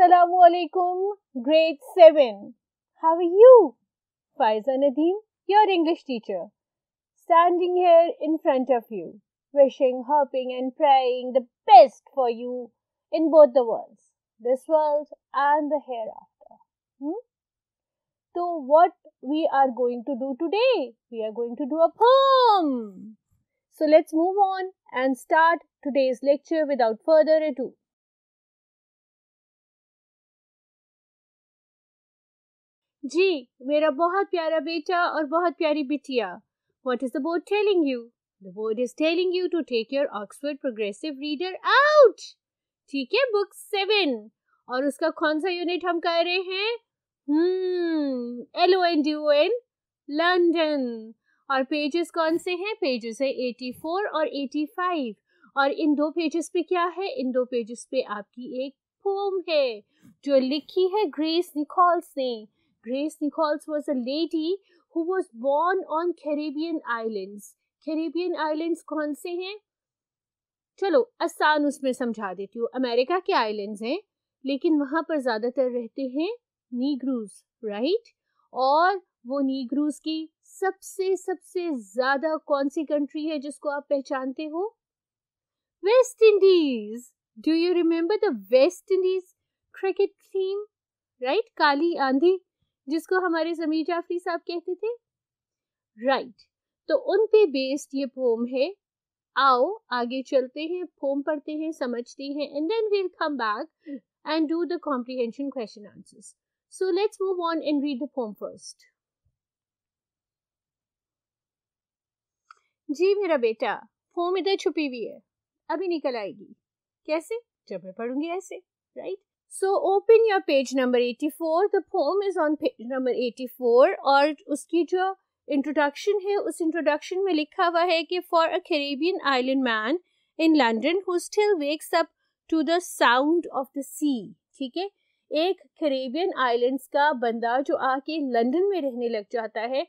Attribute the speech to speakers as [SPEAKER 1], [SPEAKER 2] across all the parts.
[SPEAKER 1] Assalamu alaikum, grade 7. How are you? Faiza Nadeem, your English teacher, standing here in front of you, wishing, hoping, and praying the best for you in both the worlds, this world and the hereafter. Hmm? So, what we are going to do today? We are going to do a poem. So, let's move on and start today's lecture without further ado. जी, मेरा बहुत प्यारा बेटा और बहुत प्यारी बिटिया। What is the board telling you the board is telling you to take your Oxford progressive reader out ठीक है बुक सेवन और उसका कौन सा यूनिट हम कर रहे हैं? L O N D O N London और पेजेस कौन से हैं? पेजेस है एटी फोर और एटी फाइव और इन दो पेजेस पे क्या है? इन दो पेजेस पे आपकी एक पोम है, जो लिखी है ग्रेस निकॉल्स ने। Grace Nichols was a lady who was born on Caribbean Islands. Caribbean Islands कौन से हैं? चलो, आसान उसमें समझा देती हूँ। अमेरिका के आइलैंड्स हैं, लेकिन वहाँ पर ज़्यादातर रहते हैं नीग्रूज राइट और वो नीग्रूज की सबसे सबसे ज़्यादा कौन सी कंट्री है जिसको आप पहचानते हो? West Indies do you remember the West Indies cricket team right काली आंधी जिसको हमारे जमीर जाफरी साहब कहते थे? Right right. तो उन पे बेस्ड ये पोम है। आओ, आगे चलते हैं पोम पढ़ते हैं, समझते हैं and then we'll come back and do the comprehension question answers so let's move on and read the poem first जी मेरा बेटा पोम इधर छुपी हुई है। अभी निकल आएगी। कैसे? जब मैं पढ़ूँगी ऐसे right? So open your page number 84 the poem is on page number 84 और उसकी जो इंट्रोडक्शन है, उस इंट्रोडक्शन में लिखा हुआ है कि for a Caribbean island man in London who still wakes up to the sound of the sea ठीक है? एक कैरेबियन आइलैंड्स का बंदा जो आके लंदन में रहने लग जाता है।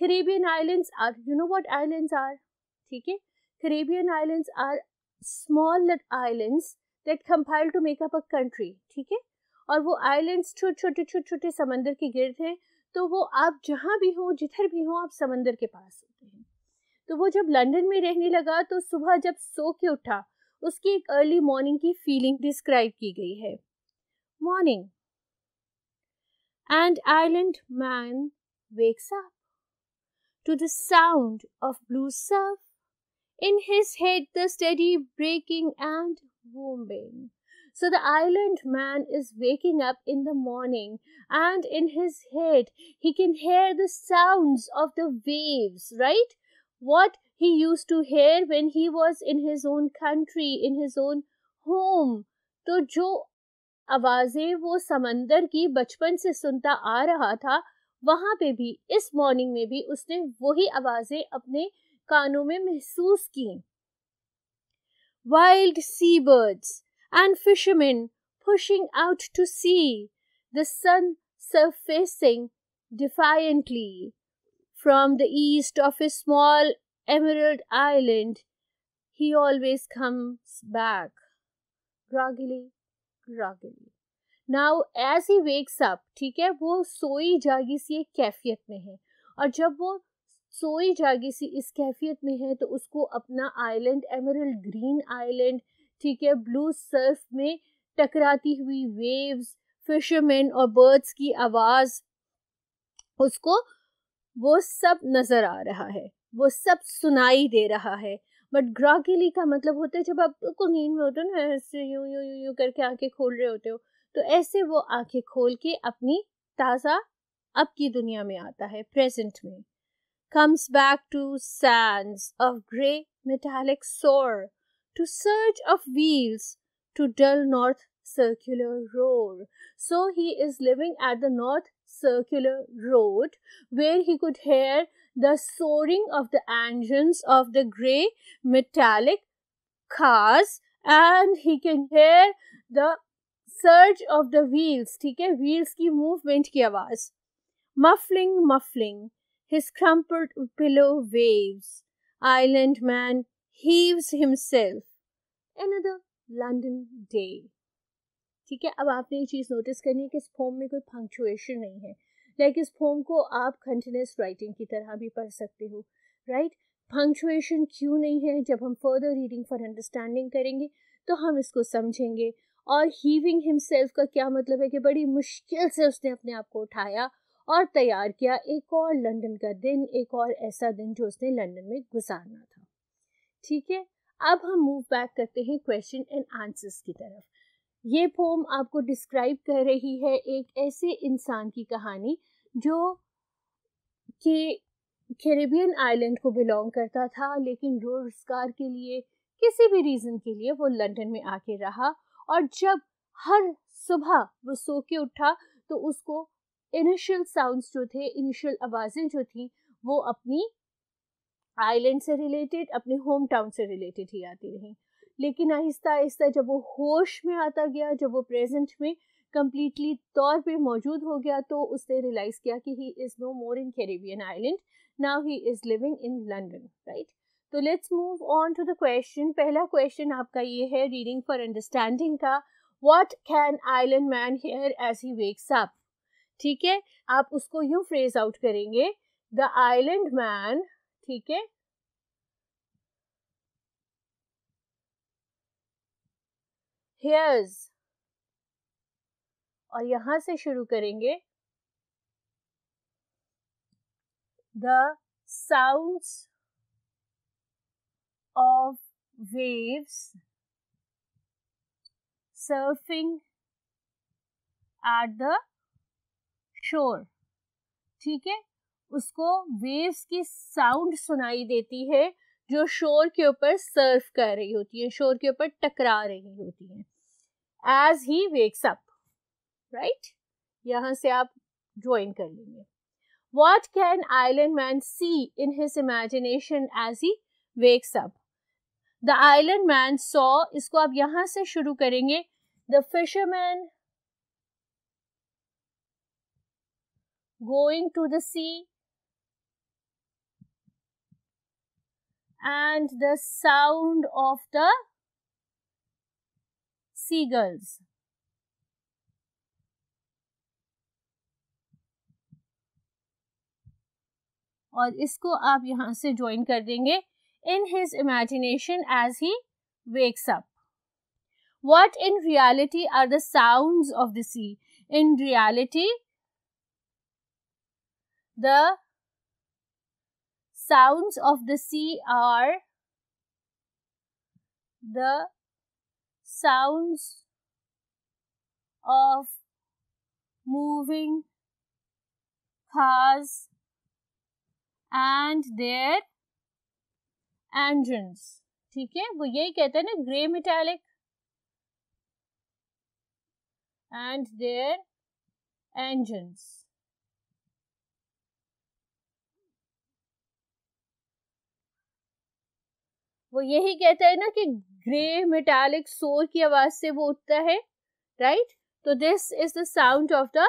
[SPEAKER 1] Caribbean islands are you know what islands are ठीक है? Caribbean islands are small islands that compile to make up a country ठीक है? और वो आइलैंड्स छोटे छोटे छोटे छोटे समंदर के गिर्द हैं तो वो आप जहाँ भी हो जिधर भी हो आप समंदर के पास होते हैं। तो वो जब लंदन में रहने लगा तो सुबह जब सो के उठा उसकी एक अर्ली मॉर्निंग की फीलिंग डिस्क्राइब की गई है। Morning and island man wakes up to the sound of blue surf. In his head, the steady breaking and booming. So the island man is waking up in the morning and in his head he can hear the sounds of the waves, right? What he used to hear when he was in his own country, in his own home. तो जो आवाजें वो समंदर की बचपन से सुनता आ रहा था वहां पे भी इस मॉर्निंग में भी उसने वही आवाजें अपने कानों में महसूस की wild seabirds, and fishermen pushing out to sea, the sun surfacing defiantly from the east of a small emerald island. He always comes back, groggily, groggily. Now, as he wakes up, ठीक है वो सोई जागी सी एक कैफियत में है और जब वो सोई जागी सी इस कैफियत में है तो उसको अपना आइलैंड, एमरल्ड ग्रीन आइलैंड, ठीक है, ब्लू सर्फ में टकराती हुई वेव्स, फिशरमैन और बर्ड्स की आवाज़, उसको वो सब नज़र आ रहा है, वो सब सुनाई दे रहा है। बट ग्रॉगिली का मतलब होता है जब आप को नींद में होते हो ना, ऐसे यूँ यूँ यूँ यूँ करके आँखें खोल रहे होते हो तो ऐसे वो आँखें खोल के अपनी ताज़ा अब की दुनिया में आता है, प्रेजेंट में। comes back to sands of grey metallic soar, to surge of wheels, to dull north circular roar. So he is living at the north circular road where he could hear the soaring of the engines of the grey metallic cars and he can hear the surge of the wheels ठीक है wheels की movement की आवाज muffling muffling his crumpled pillow waves. Island man heaves himself. Another London day. ठीक है, अब आपने ये चीज़ नोटिस करनी है कि इस फॉर्म में कोई पंक्चुएशन नहीं है लाइक इस फॉर्म को आप कंटिन्यूस राइटिंग की तरह भी पढ़ सकते हो राइट पंक्चुएशन क्यों नहीं है जब हम फर्दर रीडिंग फॉर अंडरस्टैंडिंग करेंगे तो हम इसको समझेंगे और हीविंग हिमसेल्फ का क्या मतलब है कि बड़ी मुश्किल से उसने अपने आप को उठाया और तैयार किया एक और लंदन का दिन, एक और ऐसा दिन जो उसने लंदन में गुजारना था। ठीक है? अब हम मूव बैक करते हैं क्वेश्चन एंड आंसर्स की तरफ़। ये पोम आपको डिस्क्राइब कर रही है एक ऐसे इंसान की कहानी जो कि कैरेबियन आइलैंड को बिलोंग करता था, लेकिन रोज़गार के लिए, किसी भी रीज़न के लिए वो लंदन में आके रहा और जब हर सुबह वो सो के उठा तो उसको इनिशियल साउंड्स जो थे इनिशियल आवाज़ें जो थी, वो अपनी आइलैंड से रिलेटेड अपने होम टाउन से रिलेटेड ही आती रही। लेकिन आहिस्ता आहिस्ता जब वो होश में आता गया, जब वो प्रेजेंट में कम्प्लीटली तौर पे मौजूद हो गया तो उसने रियलाइज़ किया कि he is no more in Caribbean island now he is living in London right तो let's move on to the question पहला क्वेश्चन आपका ये है रीडिंग फॉर अंडरस्टैंडिंग का what can island man hear as he wakes up ठीक है? आप उसको यूँ फ्रेज आउट करेंगे द आइलैंड मैन ठीक है? हेयर्स और यहाँ से शुरू करेंगे the sounds of waves surfing at the shore ठीक है? उसको वेव्स की साउंड सुनाई देती है, जो शोर के ऊपर सर्फ कर रही होती है शोर के ऊपर टकरा रही होती है। As he wakes up right यहाँ से आप ज्वाइन कर लेंगे। What can island man see in his imagination as he wakes up the island man saw इसको आप यहाँ से शुरू करेंगे। The fisherman going to the sea and the sound of the seagulls. और इसको आप यहां से ज्वाइन कर देंगे in his imagination as he wakes up what in reality are the sounds of the sea in reality the sounds of the sea are the sounds of moving cars and their engines ठीक है वो यही कहते हैं ना grey metallic and their engines वो यही कहता है ना कि ग्रे मेटालिक सोर की आवाज़ से वो उठता है राइट तो this is the sound of the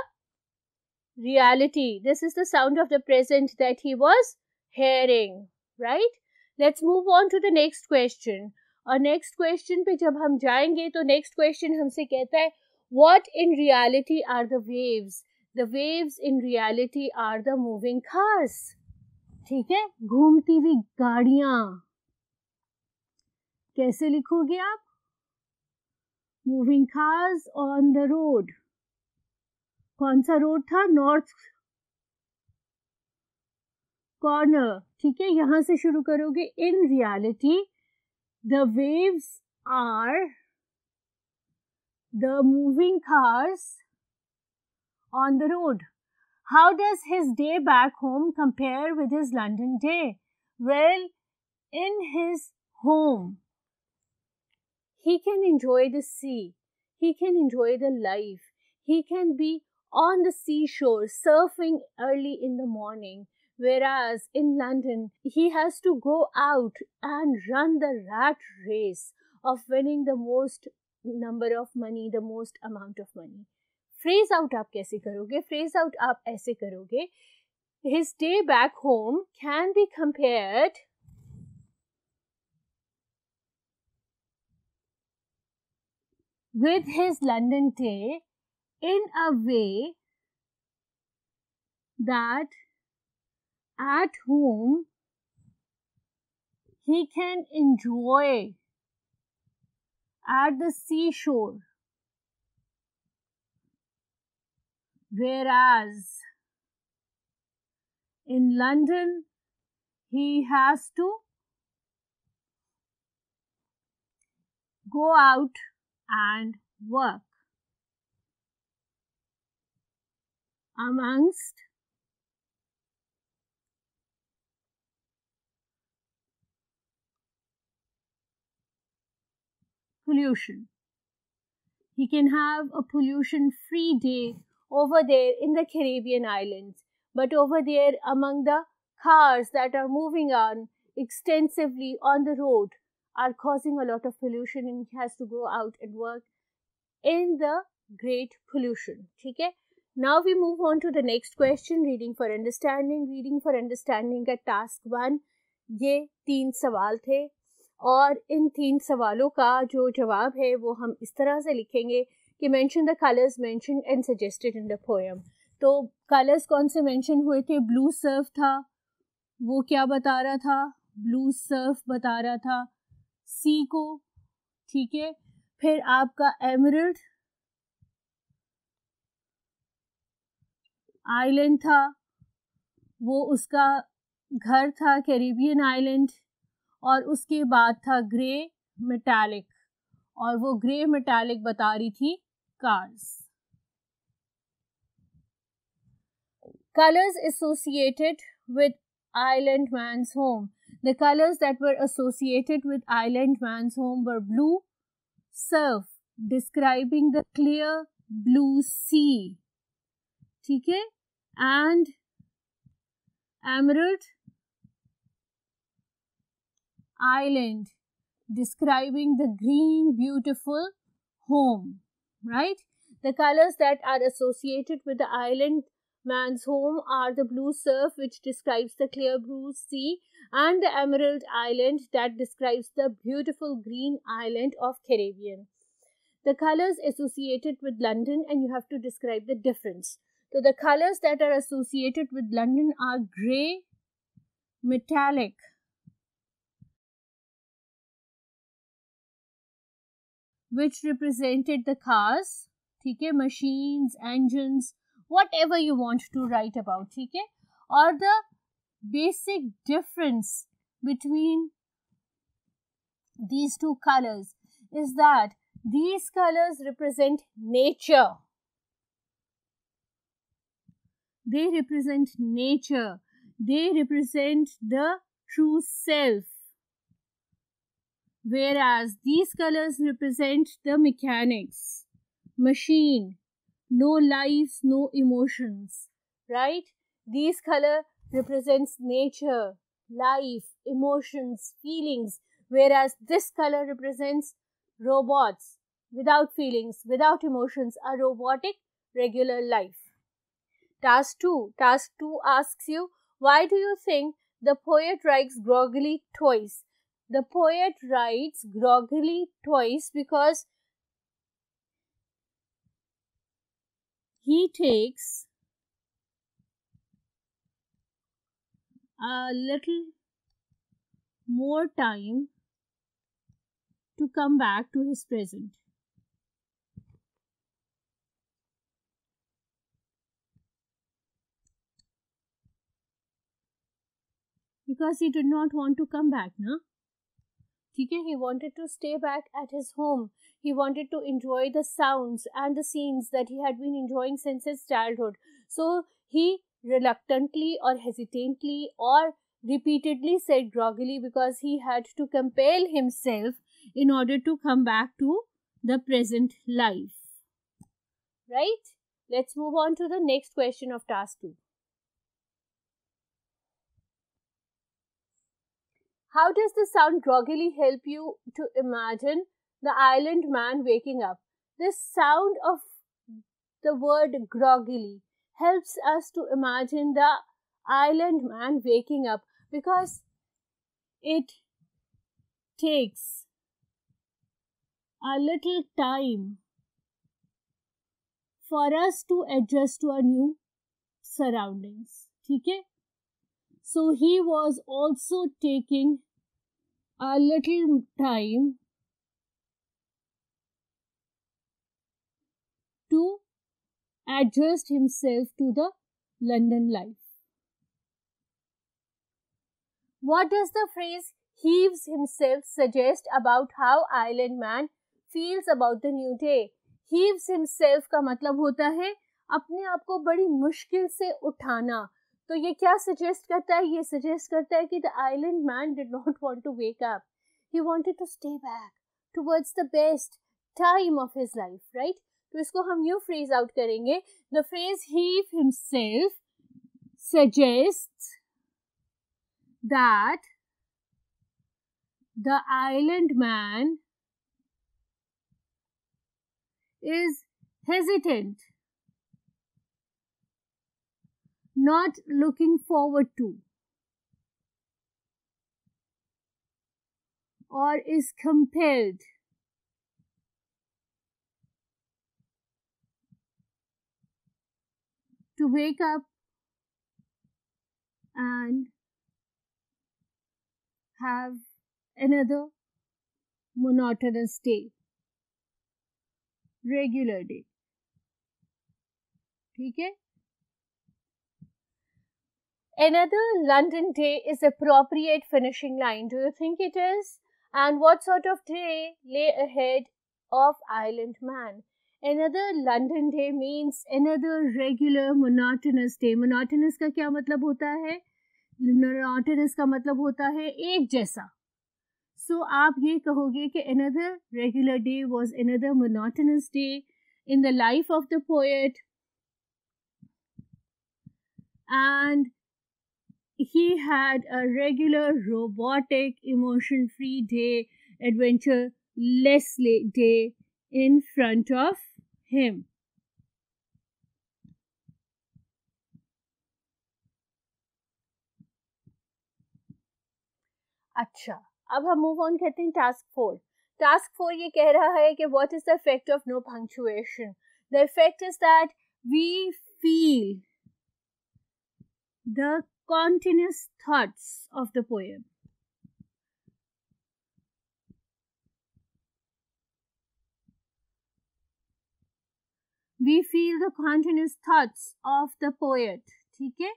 [SPEAKER 1] reality this is the sound of the present that he was hearing right let's move on to the next question और नेक्स्ट क्वेश्चन पे जब हम जाएँगे तो नेक्स्ट क्वेश्चन हमसे कहता है, what in reality are the waves? The waves in reality are the moving cars. ठीक है? घूमती हुई गाड़ियाँ। कैसे लिखोगे आप? Moving cars on the road कौन सा रोड था? नॉर्थ कॉर्नर ठीक है, यहाँ से शुरू करोगे। In reality the waves are the moving cars on the road how does his day back home compare with his London day well in his home he can enjoy the sea, he can enjoy the life, he can be on the seashore surfing early in the morning. Whereas in London, he has to go out and run the rat race of winning the most number of money, the most amount of money. Phrase out आप कैसे करोगे Phrase out आप ऐसे करोगे his day back home can be compared with his London tea in a way that at home he can enjoy at the seashore. Whereas in London, he has to go out and work amongst pollution. He can have a pollution free day over there in the Caribbean islands, but over there among the cars that are moving on extensively on the road are causing a lot of pollution and he has to go out and work in the great pollution. Okay? Now we move on to the next question reading for understanding. Reading for understanding का task one ये तीन सवाल थे और इन तीन सवालों का जो जवाब है वो हम इस तरह से लिखेंगे कि mention the colours mention and suggested in the poem तो कलर्स कौन से मेंशन हुए थे ब्लू सर्फ था वो क्या बता रहा था ब्लू सर्फ बता रहा था सी को, ठीक है? फिर आपका एमरल्ड आइलैंड था। वो उसका घर था कैरिबियन आइलैंड और उसके बाद था ग्रे मेटालिक और वो ग्रे मेटालिक बता रही थी cars colors associated with island man's home. the colors that were associated with island man's home were blue surf describing the clear blue sea ठीक है and emerald island describing the green beautiful home right the colors that are associated with the island man's home are the blue surf which describes the clear blue sea and the emerald island that describes the beautiful green island of Caribbean. The colors associated with London, and you have to describe the difference. So, the colors that are associated with London are grey, metallic, which represented the cars, okay, machines, engines, whatever you want to write about, okay, or the basic difference between these two colors is that these colors represent nature. They represent nature. They represent the true self. Whereas these colors represent the mechanics, machine, no lives, no emotions, right? These color represents nature, life, emotions, feelings, whereas this color represents robots without feelings, without emotions, a robotic regular life. Task 2. Task 2 asks you, why do you think the poet writes groggily twice? the poet writes groggily twice because he takes a little more time to come back to his present. Because he did not want to come back, no? Okay, he wanted to stay back at his home. He wanted to enjoy the sounds and the scenes that he had been enjoying since his childhood. So he reluctantly or hesitantly or repeatedly said groggily because he had to compel himself in order to come back to the present life. Right? Let's move on to the next question of task 2. How does the sound groggily help you to imagine the island man waking up? This sound of the word groggily helps us to imagine the island man waking up because it takes a little time for us to adjust to our new surroundings. Okay? So he was also taking a little time adjust himself to the London life. What does the phrase heaves himself suggest about how island man feels about the new day? heaves himself का मतलब होता है अपने आप को बड़ी मुश्किल से उठाना तो ये क्या सजेस्ट करता है ये सजेस्ट करता है कि the island man did not want to wake up he wanted to stay back towards the best time of his life right तो इसको हम यू फ्रेज आउट करेंगे। The phrase he suggest that the island man is hesitant, not looking forward to, और is compelled to wake up and have another monotonous day, regular day. Okay? Another London day is appropriate finishing line. Do you think it is? And what sort of day lay ahead of Island Man? Another London day means another regular monotonous day. Monotonous का क्या मतलब होता है monotonous का मतलब होता है एक जैसा so आप ये कहोगे कि another regular day was another monotonous day in the life of the poet and he had a regular robotic emotion free day adventure less day in front of him. अच्छा अब हम मूव ऑन करते हैं task four task four ये कह रहा है कि what is the effect of no punctuation the effect is that we feel the continuous thoughts of the poem. We feel the continuous thoughts of the poet. Okay?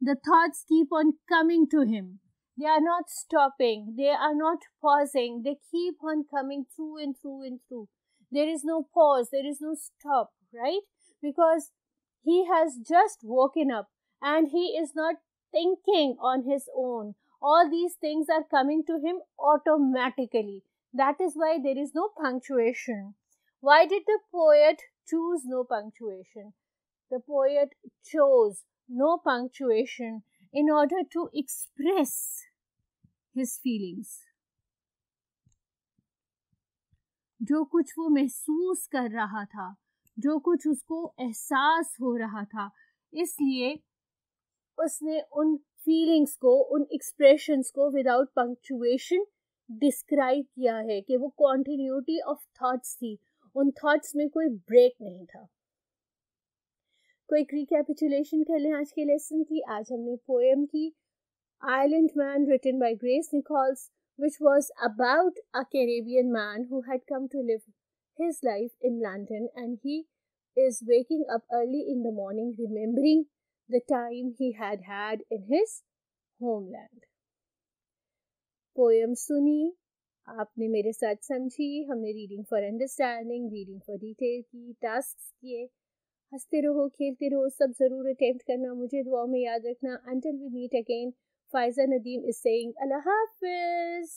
[SPEAKER 1] The thoughts keep on coming to him. They are not stopping, they are not pausing, they keep on coming through and through and through. There is no pause, there is no stop, right? Because he has just woken up and he is not thinking on his own. All these things are coming to him automatically. That is why there is no punctuation. Why did the poet choose no punctuation? The poet chose no punctuation in order to express his feelings. जो कुछ वो महसूस कर रहा था, जो कुछ उसको एहसास हो रहा था, इसलिए उसने उन फीलिंग्स को, उन एक्सप्रेशंस को विदाउट पंक्चुएशन डिस्क्राइब किया है कि वो कॉन्टीन्यूटी ऑफ़ थॉट्स थी उन थॉट्स में कोई ब्रेक नहीं था क्विक रिकैपिचुलेशन कर लें आज के लेसन की आज हमने पोएम की island man written by Grace Nichols which was about a Caribbean man who had come to live his life in London and he is waking up early in the morning remembering the time he had had in his homeland. Poem सुनी आपने मेरे साथ समझी, हमने reading for understanding reading for detail की task किए। हँसते रहो, खेलते रहो, सब ज़रूर अटेम्प्ट करना, मुझे दुआ में याद रखना। Until we meet again Faiza Nadeem is saying अल्लाह हाफिज़